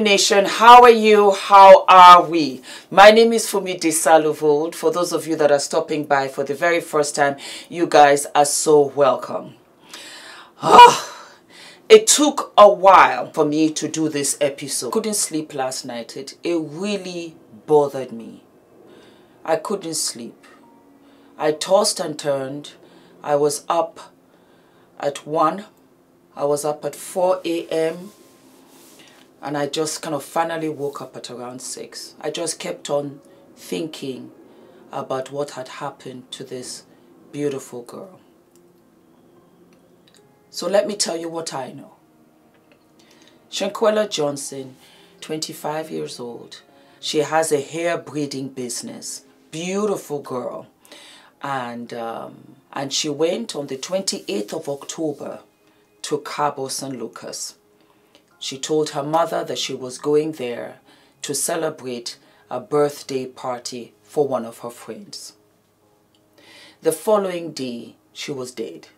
Nation, how are you? How are we? My name is Fumi Desalu-Vold. For those of you that are stopping by for the very first time, you guys are so welcome. Ah, it took a while for me to do this episode. Couldn't sleep last night. It, it really bothered me. I couldn't sleep. I tossed and turned. I was up at 1. I was up at 4 a.m and I just kind of finally woke up at around 6. I just kept on thinking about what had happened to this beautiful girl. So let me tell you what I know. Shanquella Johnson, 25 years old. She has a hair breeding business. Beautiful girl. And, um, and she went on the 28th of October to Cabo San Lucas. She told her mother that she was going there to celebrate a birthday party for one of her friends. The following day, she was dead.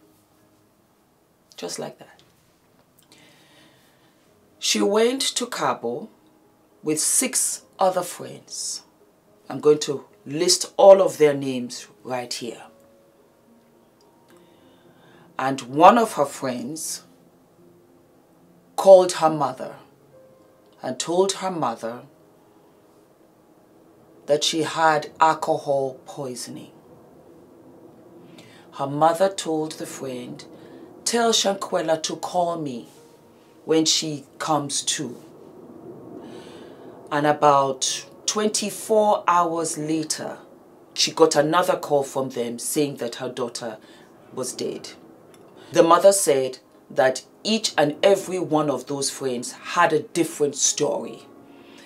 Just like that. She went to Cabo with six other friends. I'm going to list all of their names right here. And one of her friends called her mother and told her mother that she had alcohol poisoning. Her mother told the friend, tell Shanquella to call me when she comes to. And about 24 hours later, she got another call from them saying that her daughter was dead. The mother said that each and every one of those friends had a different story.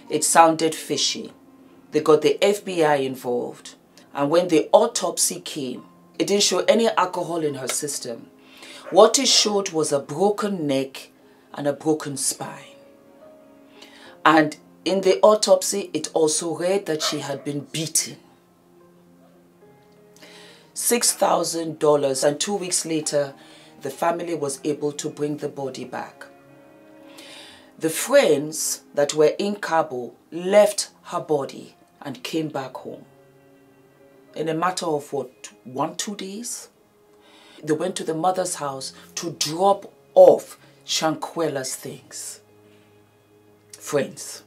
It sounded fishy. They got the FBI involved. And when the autopsy came, it didn't show any alcohol in her system. What it showed was a broken neck and a broken spine. And in the autopsy, it also read that she had been beaten. $6,000 and two weeks later, the family was able to bring the body back. The friends that were in Cabo left her body and came back home. In a matter of what, one, two days? They went to the mother's house to drop off Shanquella's things. Friends.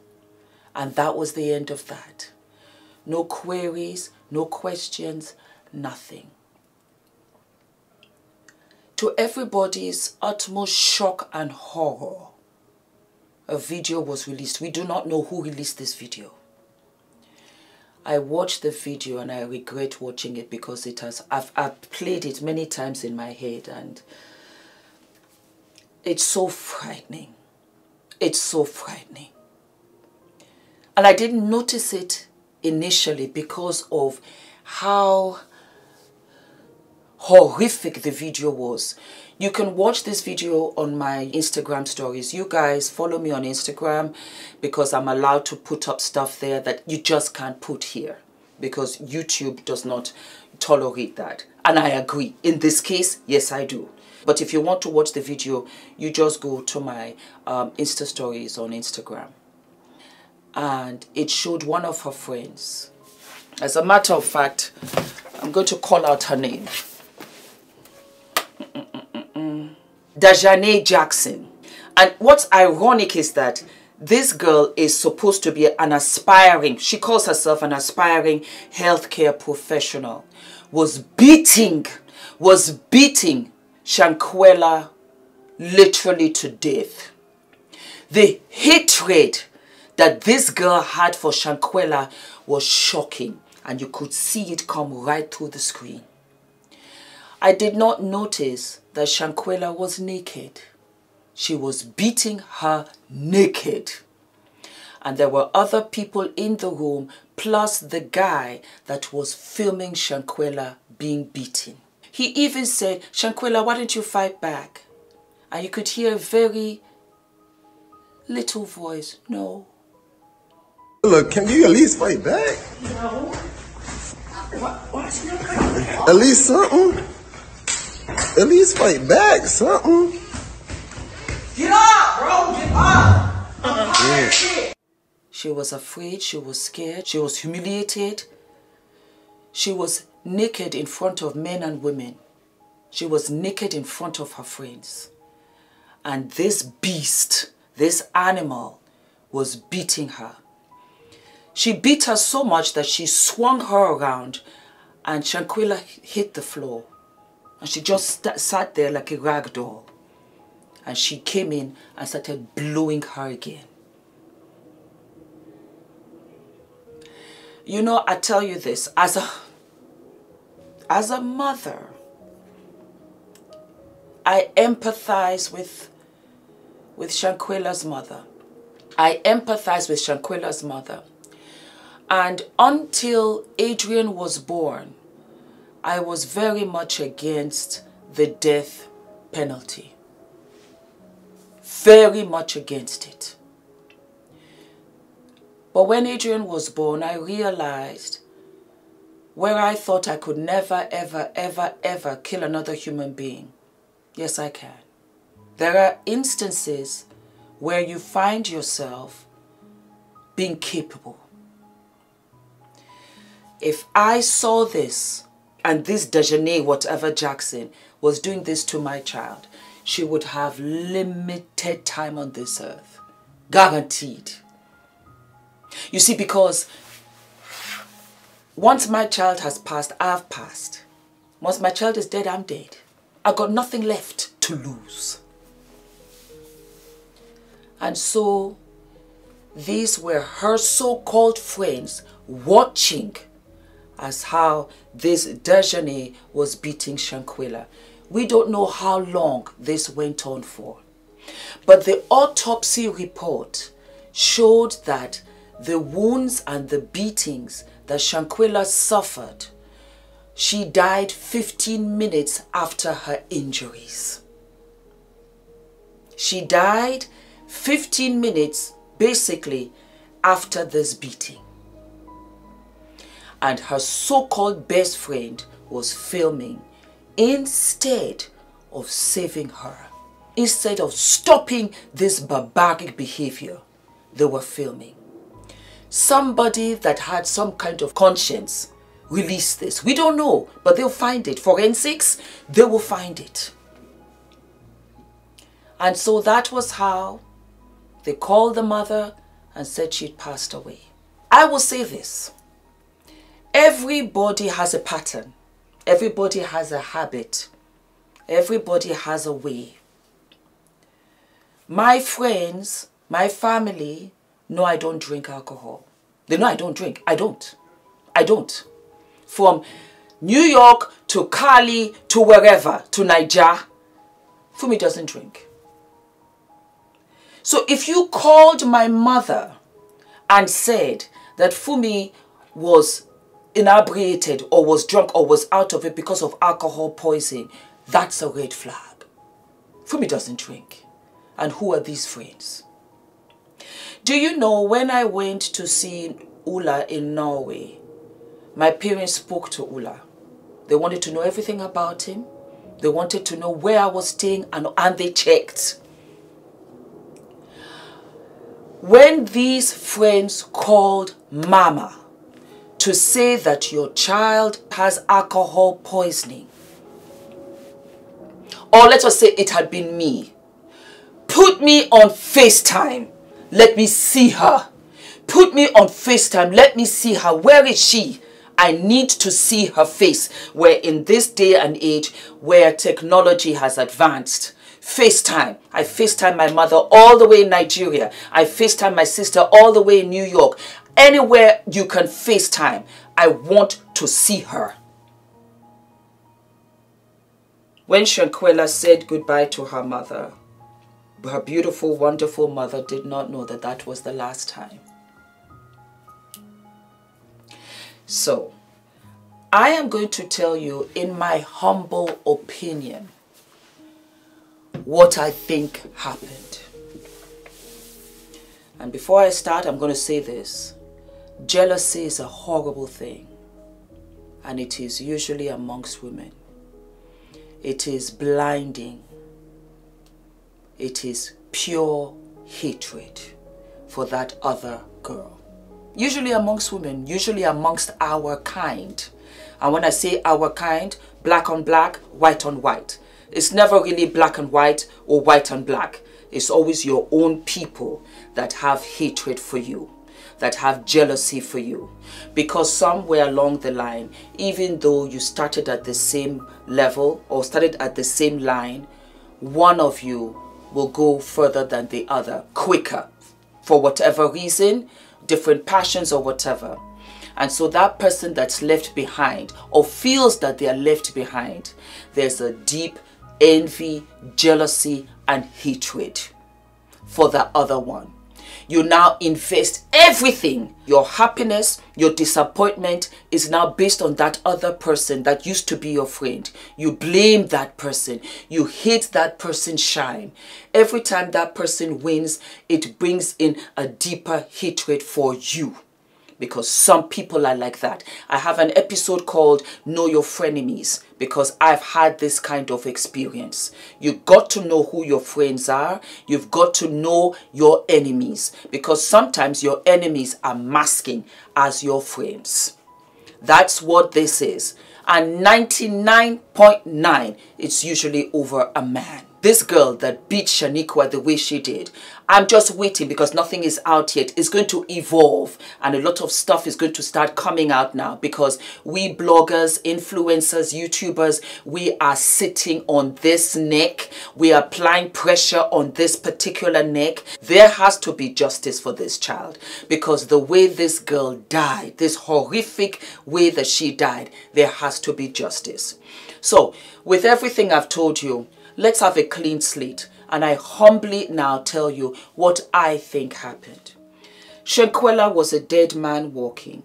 And that was the end of that. No queries, no questions, nothing to everybody's utmost shock and horror, a video was released. We do not know who released this video. I watched the video and I regret watching it because it has I've, I've played it many times in my head and it's so frightening. It's so frightening. And I didn't notice it initially because of how horrific the video was. You can watch this video on my Instagram stories. You guys follow me on Instagram because I'm allowed to put up stuff there that you just can't put here because YouTube does not tolerate that. And I agree. In this case, yes, I do. But if you want to watch the video, you just go to my um, Insta stories on Instagram. And it showed one of her friends. As a matter of fact, I'm going to call out her name. Daejhanae Jackson. And what's ironic is that this girl is supposed to be an aspiring, she calls herself an aspiring healthcare professional, was beating, was beating Shanquella literally to death. The hatred that this girl had for Shanquella was shocking and you could see it come right through the screen. I did not notice that Shanquella was naked. She was beating her naked. And there were other people in the room, plus the guy that was filming Shanquella being beaten. He even said, Shanquella, why don't you fight back? And you could hear a very little voice, no. Look, can you at least fight back? No. What, At least something. At least fight back, something. Get up, bro. Get up. scared. She was afraid, she was scared, she was humiliated. She was naked in front of men and women. She was naked in front of her friends. And this beast, this animal, was beating her. She beat her so much that she swung her around and Shanquella hit the floor. And she just sat there like a rag doll. And she came in and started blowing her again. You know, I tell you this, as a, as a mother, I empathize with, with Shanquella's mother. I empathize with Shanquella's mother. And until Adrian was born, I was very much against the death penalty. Very much against it. But when Adrian was born, I realized where I thought I could never, ever, ever, ever kill another human being. Yes, I can. There are instances where you find yourself being capable. If I saw this and this Daejhanae, whatever Jackson, was doing this to my child, she would have limited time on this earth. Guaranteed. You see, because once my child has passed, I've passed. Once my child is dead, I'm dead. I've got nothing left to lose. And so these were her so-called friends watching as how this Daejhanae was beating Shanquella. We don't know how long this went on for. But the autopsy report showed that the wounds and the beatings that Shanquella suffered, she died 15 minutes after her injuries. She died 15 minutes basically after this beating. And her so-called best friend was filming instead of saving her. Instead of stopping this barbaric behavior, they were filming. Somebody that had some kind of conscience released this. We don't know, but they'll find it. Forensics, they will find it. And so that was how they called the mother and said she'd passed away. I will say this. Everybody has a pattern. Everybody has a habit. Everybody has a way. My friends, my family know I don't drink alcohol. They know I don't drink. I don't. I don't. From New York to Cali to wherever, to Niger, Fumi doesn't drink. So if you called my mother and said that Fumi was inebriated or was drunk or was out of it because of alcohol poisoning, that's a red flag. Fumi doesn't drink. And who are these friends? Do you know when I went to see Ola in Norway, my parents spoke to Ola. They wanted to know everything about him. They wanted to know where I was staying and, and they checked. When these friends called mama to say that your child has alcohol poisoning, or let us say it had been me, put me on FaceTime. Let me see her. Put me on FaceTime. Let me see her. Where is she? I need to see her face. Where in this day and age where technology has advanced, FaceTime. I FaceTime my mother all the way in Nigeria. I FaceTime my sister all the way in New York. Anywhere you can FaceTime, I want to see her. When Shanquella said goodbye to her mother, her beautiful, wonderful mother did not know that that was the last time. So, I am going to tell you in my humble opinion what I think happened. And before I start, I'm going to say this. Jealousy is a horrible thing. And it is usually amongst women. It is blinding. It is pure hatred. for that other girl. Usually amongst women, usually amongst our kind. And when I say our kind, black on black, white on white. It's never really black and white or white and black. It's always your own people that have hatred for you, that have jealousy for you. Because somewhere along the line, even though you started at the same level or started at the same line, one of you will go further than the other, quicker, for whatever reason, different passions or whatever. And so that person that's left behind or feels that they are left behind, there's a deep envy, jealousy, and hatred for the other one. You now invest everything. Your happiness, your disappointment is now based on that other person that used to be your friend. You blame that person. You hate that person's shine. Every time that person wins, it brings in a deeper hatred for you because some people are like that. I have an episode called Know Your Frenemies because I've had this kind of experience. You've got to know who your friends are. You've got to know your enemies because sometimes your enemies are masking as your friends. That's what this is. And 99.9, it's usually over a man this girl that beat Shaniqua the way she did, I'm just waiting because nothing is out yet. It's going to evolve and a lot of stuff is going to start coming out now because we bloggers, influencers, YouTubers, we are sitting on this neck. We are applying pressure on this particular neck. There has to be justice for this child because the way this girl died, this horrific way that she died, there has to be justice. So with everything I've told you, Let's have a clean slate. And I humbly now tell you what I think happened. Shanquella was a dead man walking.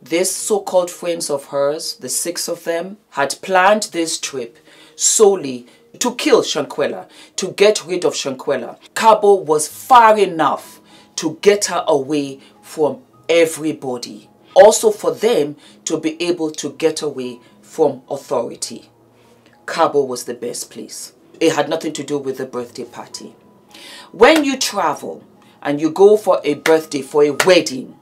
These so-called friends of hers, the six of them, had planned this trip solely to kill Shanquella, to get rid of Shanquella. Cabo was far enough to get her away from everybody. Also for them to be able to get away from authority. Cabo was the best place. It had nothing to do with the birthday party. When you travel and you go for a birthday, for a wedding,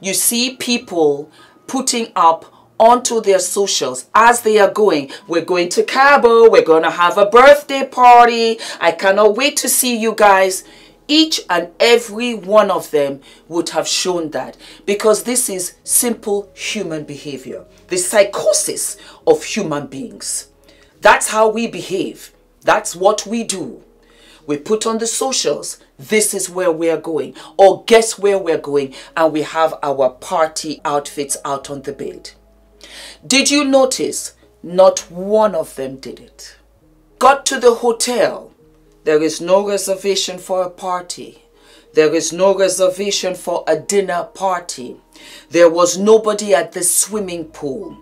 you see people putting up onto their socials as they are going. We're going to Cabo. We're going to have a birthday party. I cannot wait to see you guys. Each and every one of them would have shown that because this is simple human behavior, the psychosis of human beings. That's how we behave. That's what we do. We put on the socials, this is where we're going, or guess where we're going, and we have our party outfits out on the bed. Did you notice? Not one of them did it. Got to the hotel. There is no reservation for a party. There is no reservation for a dinner party. There was nobody at the swimming pool.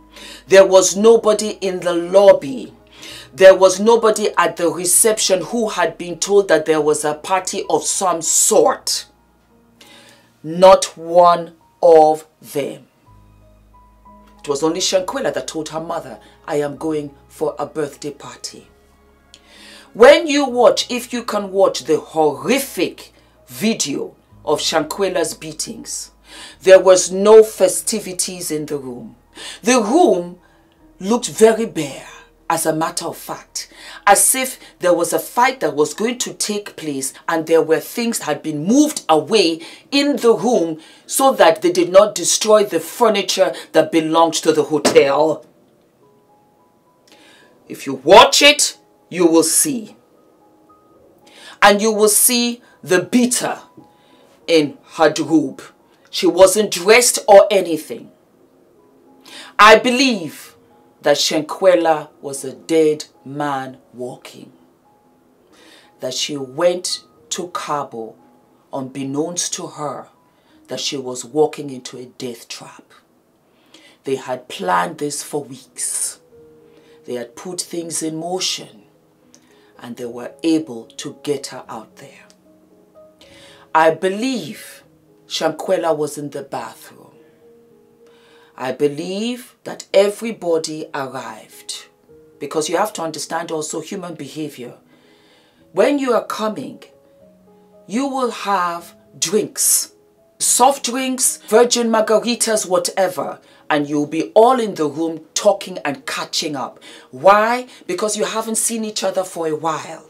There was nobody in the lobby. There was nobody at the reception who had been told that there was a party of some sort. Not one of them. It was only Shanquella that told her mother, I am going for a birthday party. When you watch, if you can watch the horrific video of Shanquella's beatings, there was no festivities in the room. The room looked very bare as a matter of fact, as if there was a fight that was going to take place and there were things had been moved away in the room so that they did not destroy the furniture that belonged to the hotel. If you watch it, you will see. And you will see the beater in her robe. She wasn't dressed or anything. I believe that Shanquella was a dead man walking. That she went to Cabo unbeknownst to her that she was walking into a death trap. They had planned this for weeks. They had put things in motion and they were able to get her out there. I believe Shanquella was in the bathroom I believe that everybody arrived because you have to understand also human behavior. When you are coming, you will have drinks, soft drinks, virgin margaritas, whatever, and you'll be all in the room talking and catching up. Why? Because you haven't seen each other for a while.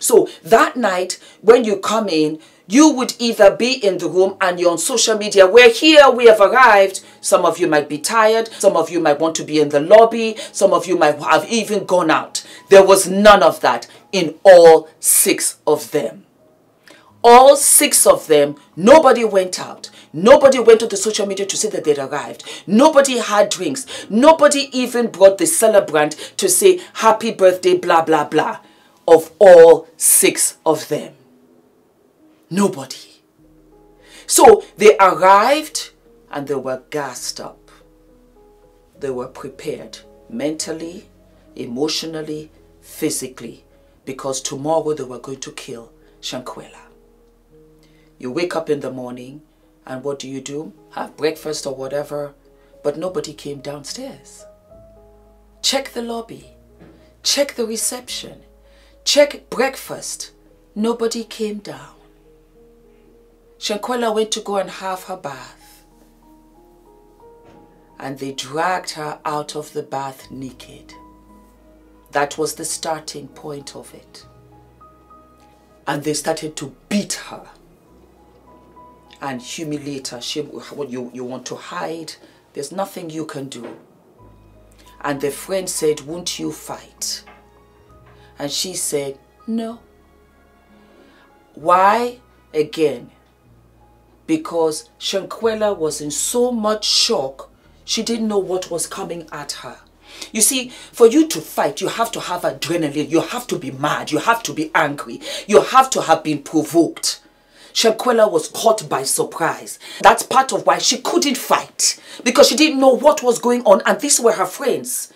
So that night, when you come in, you would either be in the room and you're on social media. We're here, we have arrived. Some of you might be tired. Some of you might want to be in the lobby. Some of you might have even gone out. There was none of that in all six of them. All six of them, nobody went out. Nobody went to the social media to say that they'd arrived. Nobody had drinks. Nobody even brought the celebrant to say happy birthday, blah, blah, blah, of all six of them. Nobody. So they arrived and they were gassed up. They were prepared mentally, emotionally, physically, because tomorrow they were going to kill Shanquella. You wake up in the morning and what do you do? Have breakfast or whatever, but nobody came downstairs. Check the lobby. Check the reception. Check breakfast. Nobody came down. Shanquella went to go and have her bath. And they dragged her out of the bath naked. That was the starting point of it. And they started to beat her and humiliate her. Shame what you, you want to hide. There's nothing you can do. And the friend said, won't you fight? And she said, no. Why? Again, because Shanquella was in so much shock, she didn't know what was coming at her. You see, for you to fight, you have to have adrenaline. You have to be mad. You have to be angry. You have to have been provoked. Shanquella was caught by surprise. That's part of why she couldn't fight because she didn't know what was going on and these were her friends.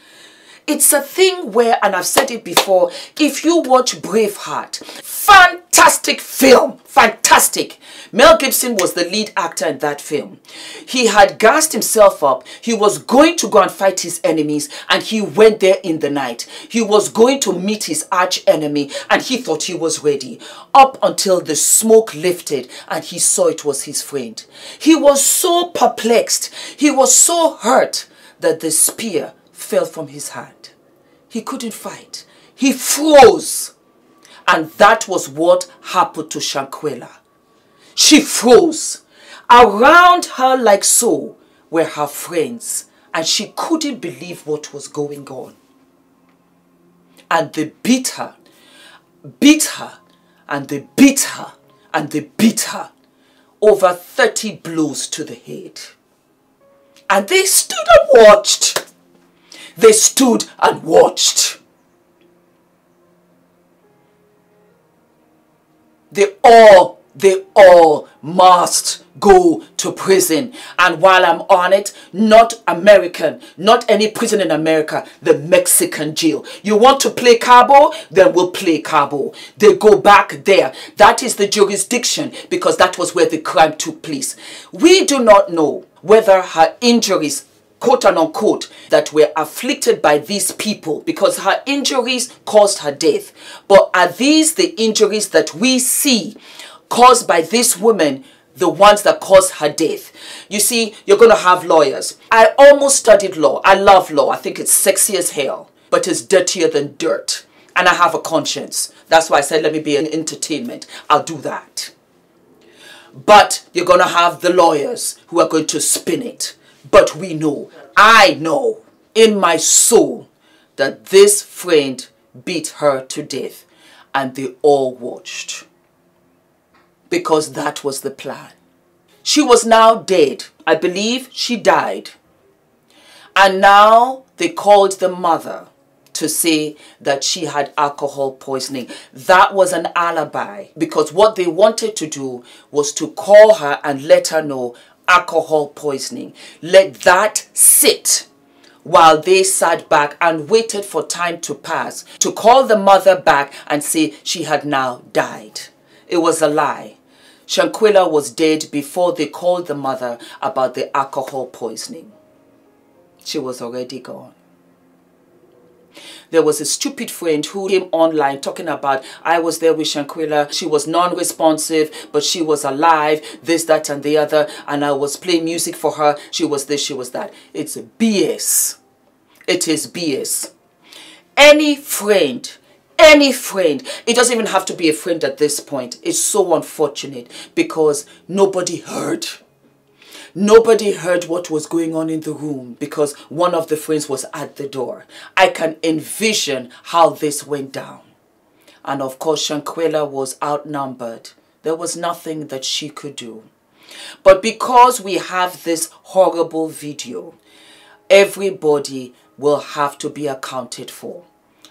It's a thing where, and I've said it before, if you watch Braveheart, fantastic film, fantastic. Mel Gibson was the lead actor in that film. He had gassed himself up. He was going to go and fight his enemies and he went there in the night. He was going to meet his arch enemy and he thought he was ready. Up until the smoke lifted and he saw it was his friend. He was so perplexed. He was so hurt that the spear fell from his hand. He couldn't fight. He froze. And that was what happened to Shanquella. She froze. Around her like so were her friends. And she couldn't believe what was going on. And they beat her, beat her, and they beat her, and they beat her. Over 30 blows to the head. And they stood and watched. They stood and watched. They all, they all must go to prison. And while I'm on it, not American, not any prison in America, the Mexican jail. You want to play Cabo? Then we'll play Cabo. They go back there. That is the jurisdiction because that was where the crime took place. We do not know whether her injuries quote unquote, that were afflicted by these people because her injuries caused her death. But are these the injuries that we see caused by this woman the ones that caused her death. You see, you're going to have lawyers. I almost studied law. I love law. I think it's sexy as hell, but it's dirtier than dirt. And I have a conscience. That's why I said, let me be an entertainment. I'll do that. But you're going to have the lawyers who are going to spin it. But we know, I know in my soul that this friend beat her to death and they all watched. Because that was the plan. She was now dead. I believe she died. And now they called the mother to say that she had alcohol poisoning. That was an alibi because what they wanted to do was to call her and let her know alcohol poisoning. Let that sit while they sat back and waited for time to pass to call the mother back and say she had now died. It was a lie. Shanquella was dead before they called the mother about the alcohol poisoning. She was already gone. There was a stupid friend who came online talking about I was there with Shanquella. She was non-responsive, but she was alive, this, that, and the other. And I was playing music for her. She was this, she was that. It's a BS. It is BS. Any friend any friend. It doesn't even have to be a friend at this point. It's so unfortunate because nobody heard. Nobody heard what was going on in the room because one of the friends was at the door. I can envision how this went down. And of course, Shanquella was outnumbered. There was nothing that she could do. But because we have this horrible video, everybody will have to be accounted for.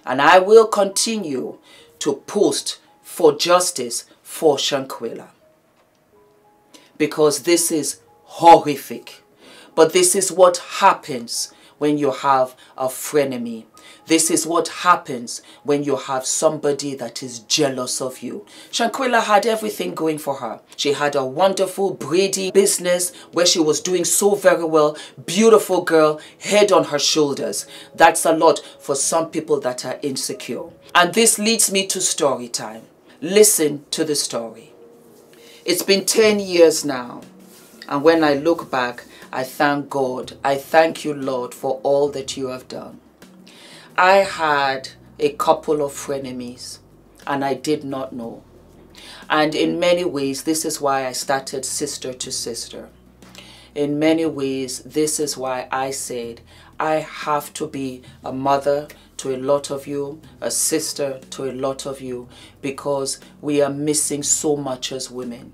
And I will continue to post for justice for Shanquella. Because this is horrific. But this is what happens when you have a frenemy. This is what happens when you have somebody that is jealous of you. Shanquella had everything going for her. She had a wonderful Brady business where she was doing so very well. Beautiful girl, head on her shoulders. That's a lot for some people that are insecure. And this leads me to story time. Listen to the story. It's been 10 years now. And when I look back, I thank God. I thank you, Lord, for all that you have done. I had a couple of frenemies and I did not know. And in many ways, this is why I started Sister to Sister. In many ways, this is why I said I have to be a mother to a lot of you, a sister to a lot of you, because we are missing so much as women.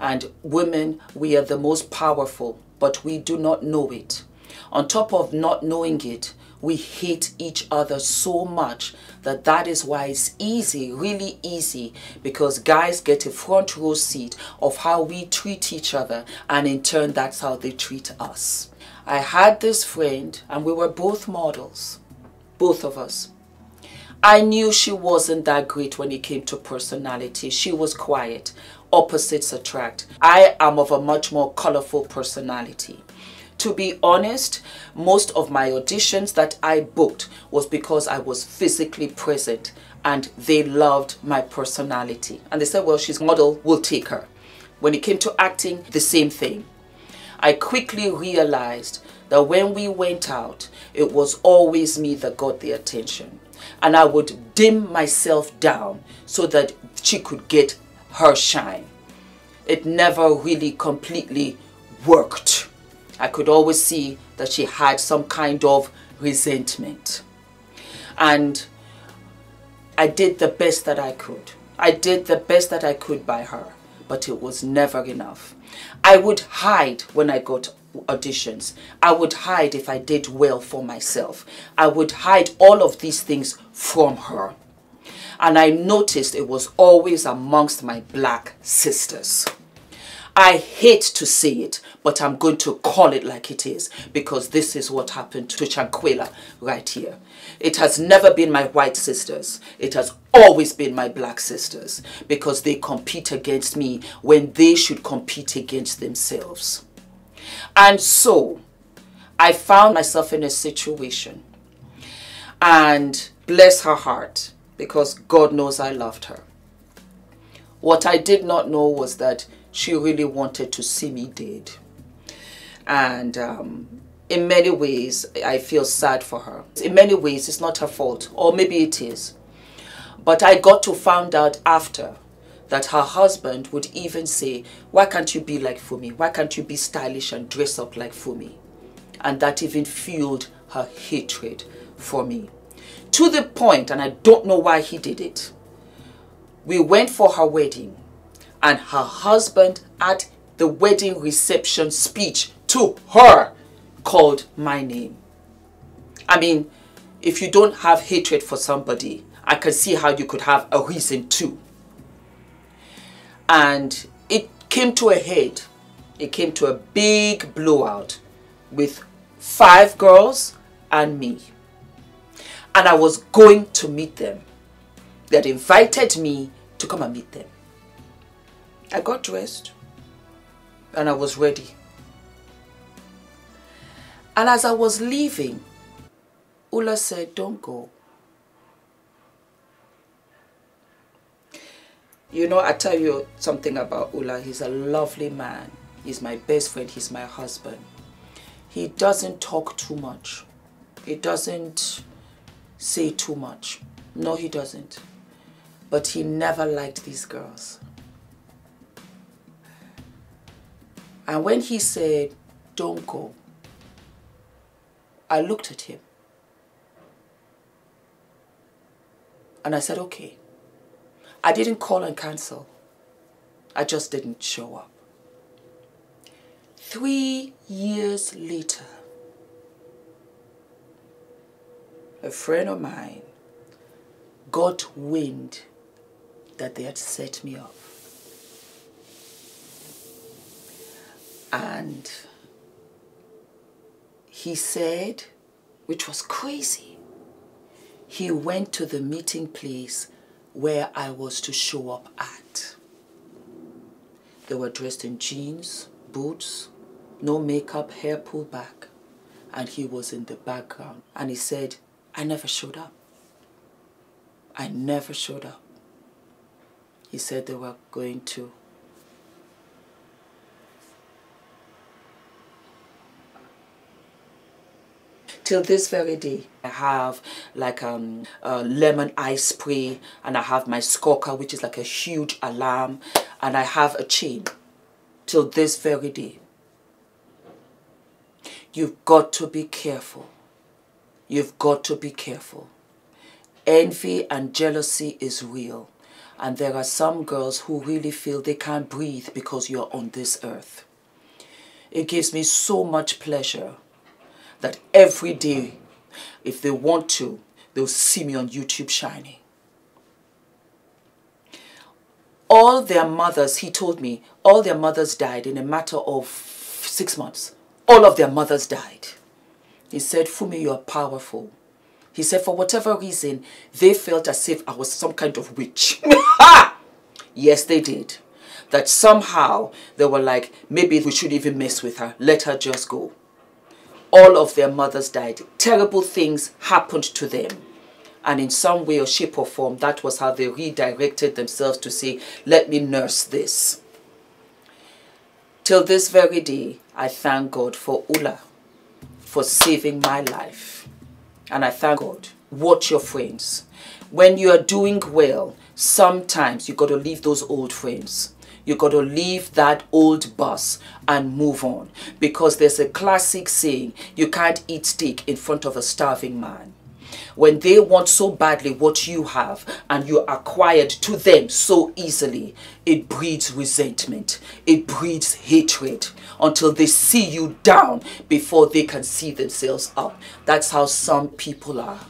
And women, we are the most powerful, but we do not know it. On top of not knowing it, we hate each other so much that that is why it's easy, really easy, because guys get a front row seat of how we treat each other and in turn that's how they treat us. I had this friend and we were both models, both of us. I knew she wasn't that great when it came to personality. She was quiet. Opposites attract. I am of a much more colorful personality. To be honest, most of my auditions that I booked was because I was physically present and they loved my personality. And they said, well, she's model, we'll take her. When it came to acting, the same thing. I quickly realized that when we went out, it was always me that got the attention. And I would dim myself down so that she could get her shine. It never really completely worked. I could always see that she had some kind of resentment. And I did the best that I could. I did the best that I could by her, but it was never enough. I would hide when I got auditions. I would hide if I did well for myself. I would hide all of these things from her. And I noticed it was always amongst my black sisters. I hate to say it, but I'm going to call it like it is because this is what happened to Shanquella right here. It has never been my white sisters. It has always been my black sisters because they compete against me when they should compete against themselves. And so I found myself in a situation and bless her heart because God knows I loved her. What I did not know was that she really wanted to see me dead. And um, in many ways, I feel sad for her. In many ways, it's not her fault, or maybe it is. But I got to find out after that her husband would even say, why can't you be like Fumi? Why can't you be stylish and dress up like Fumi? And that even fueled her hatred for me. To the point, and I don't know why he did it, we went for her wedding and her husband at the wedding reception speech to her called my name. I mean, if you don't have hatred for somebody, I can see how you could have a reason too. And it came to a head. It came to a big blowout with five girls and me and I was going to meet them. They had invited me to come and meet them. I got dressed and I was ready. And as I was leaving, Ola said, don't go. You know, I tell you something about Ola. He's a lovely man. He's my best friend. He's my husband. He doesn't talk too much. He doesn't say too much. No, he doesn't. But he never liked these girls. And when he said, don't go, I looked at him. And I said, okay. I didn't call and cancel. I just didn't show up. Three years later, a friend of mine got wind that they had set me up. And he said, which was crazy, he went to the meeting place where I was to show up at. They were dressed in jeans, boots, no makeup, hair pulled back. And he was in the background. And he said, I never showed up. I never showed up. He said they were going to till this very day. I have like um, a lemon ice spray and I have my skorker which is like a huge alarm and I have a chain till this very day. You've got to be careful. You've got to be careful. Envy and jealousy is real. And there are some girls who really feel they can't breathe because you're on this earth. It gives me so much pleasure that every day, if they want to, they'll see me on YouTube shining. All their mothers, he told me, all their mothers died in a matter of six months. All of their mothers died. He said, Fumi, you are powerful. He said, for whatever reason, they felt as if I was some kind of witch. yes, they did. That somehow they were like, maybe we should even mess with her. Let her just go all of their mothers died. Terrible things happened to them. And in some way or shape or form, that was how they redirected themselves to say, let me nurse this. Till this very day, I thank God for Ola, for saving my life. And I thank God. Watch your friends. When you are doing well, sometimes you got to leave those old friends you got to leave that old bus and move on. Because there's a classic saying, you can't eat steak in front of a starving man. When they want so badly what you have and you acquired to them so easily, it breeds resentment. It breeds hatred until they see you down before they can see themselves up. That's how some people are.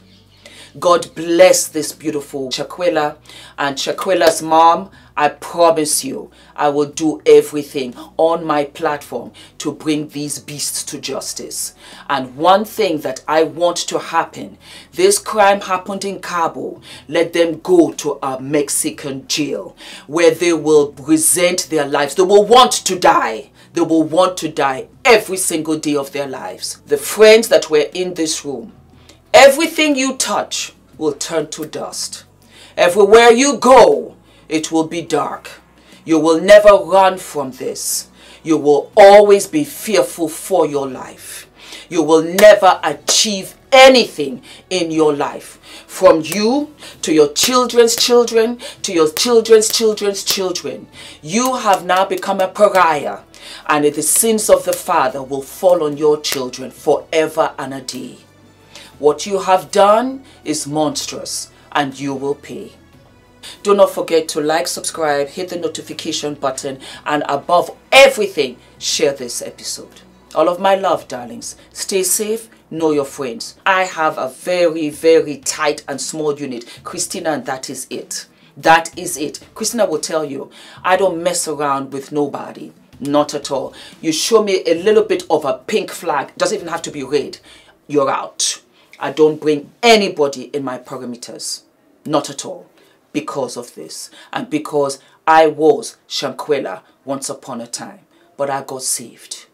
God bless this beautiful Shanquella and Shanquella's mom I promise you, I will do everything on my platform to bring these beasts to justice. And one thing that I want to happen, this crime happened in Cabo. Let them go to a Mexican jail where they will resent their lives. They will want to die. They will want to die every single day of their lives. The friends that were in this room, everything you touch will turn to dust. Everywhere you go, it will be dark. You will never run from this. You will always be fearful for your life. You will never achieve anything in your life. From you to your children's children to your children's children's children. You have now become a pariah and the sins of the father will fall on your children forever and a day. What you have done is monstrous and you will pay. Do not forget to like, subscribe, hit the notification button, and above everything, share this episode. All of my love, darlings. Stay safe. Know your friends. I have a very, very tight and small unit. Christina, and that is it. That is it. Christina will tell you, I don't mess around with nobody. Not at all. You show me a little bit of a pink flag, doesn't even have to be red. You're out. I don't bring anybody in my perimeters. Not at all because of this and because I was Shanquella once upon a time, but I got saved.